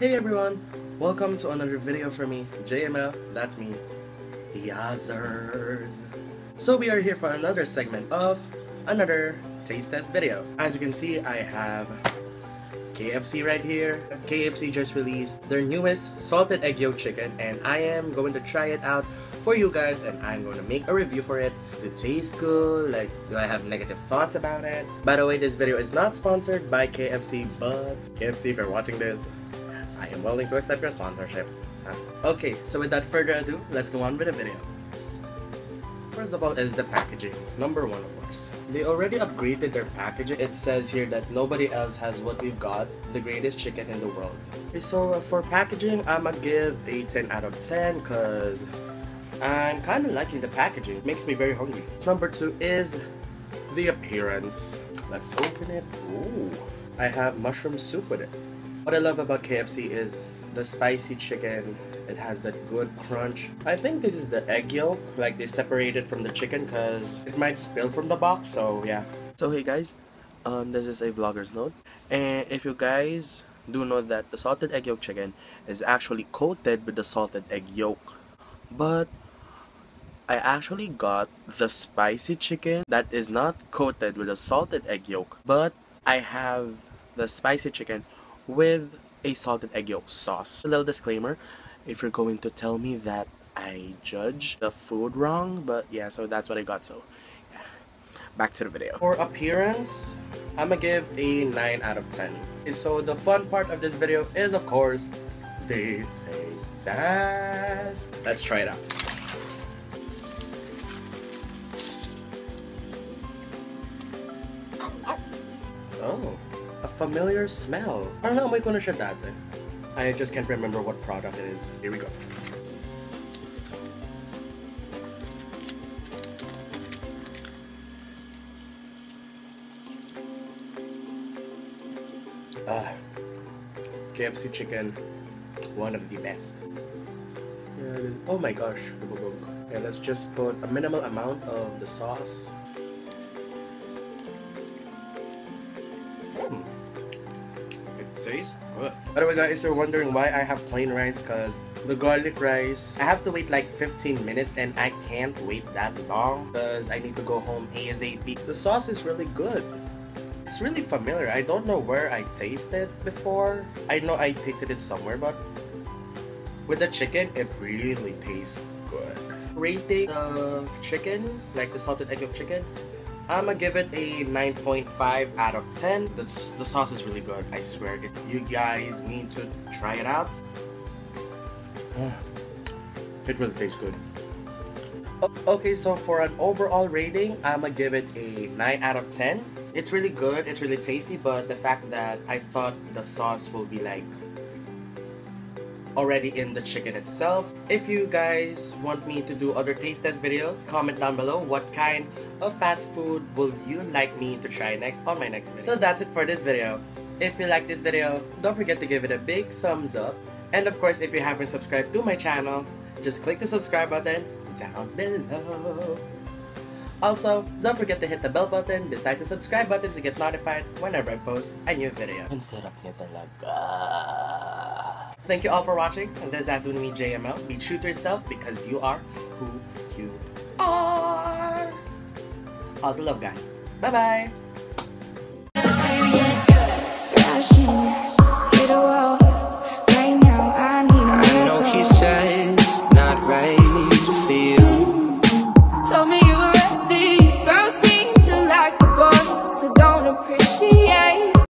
Hey everyone, welcome to another video for me, JML, that's me, Yazzers. So we are here for another segment of another taste test video. As you can see, I have KFC right here. KFC just released their newest salted egg yolk chicken and I am going to try it out for you guys and I'm going to make a review for it. Does it taste good? Like, do I have negative thoughts about it? By the way, this video is not sponsored by KFC, but KFC, if you're watching this, am willing to accept your sponsorship. Okay, so without further ado, let's go on with the video. First of all is the packaging. Number one, of course. They already upgraded their packaging. It says here that nobody else has what we've got, the greatest chicken in the world. Okay, so uh, for packaging, I'ma give a 10 out of 10 because I'm kind of liking the packaging. It makes me very hungry. Number two is the appearance. Let's open it. Ooh, I have mushroom soup with it. What I love about KFC is the spicy chicken. It has that good crunch. I think this is the egg yolk, like they separated from the chicken because it might spill from the box, so yeah. So hey guys, um, this is a vlogger's note. And if you guys do know that the salted egg yolk chicken is actually coated with the salted egg yolk. But I actually got the spicy chicken that is not coated with the salted egg yolk, but I have the spicy chicken with a salted egg yolk sauce. A little disclaimer, if you're going to tell me that I judge the food wrong, but yeah, so that's what I got, so yeah. Back to the video. For appearance, I'm gonna give a 9 out of 10. So the fun part of this video is of course, the taste test. Let's try it out. Oh, familiar smell. Parang naamoy ko na siya dati. I just can't remember what product it is. Here we go. Ah, KFC chicken, one of the best. And, oh my gosh, and let's just put a minimal amount of the sauce. Mm. Good. By the way guys, you're wondering why I have plain rice because the garlic rice, I have to wait like 15 minutes and I can't wait that long because I need to go home ASAP. The sauce is really good. It's really familiar. I don't know where I tasted before. I know I tasted it somewhere, but with the chicken, it really tastes good. Rating the chicken, like the salted egg yolk chicken, I'm gonna give it a 9.5 out of 10. The, the sauce is really good, I swear. It, you guys need to try it out. It really tastes good. Okay, so for an overall rating, I'm gonna give it a 9 out of 10. It's really good, it's really tasty, but the fact that I thought the sauce will be like already in the chicken itself. If you guys want me to do other taste test videos, comment down below what kind of fast food will you like me to try next on my next video. So that's it for this video. If you like this video, don't forget to give it a big thumbs up. And of course, if you haven't subscribed to my channel, just click the subscribe button down below. Also, don't forget to hit the bell button besides the subscribe button to get notified whenever I post a new video. Ang sarap niya talaga. Thank you all for watching. And this has been me, JML. Be true to yourself because you are who you are. All the love, guys. Bye-bye.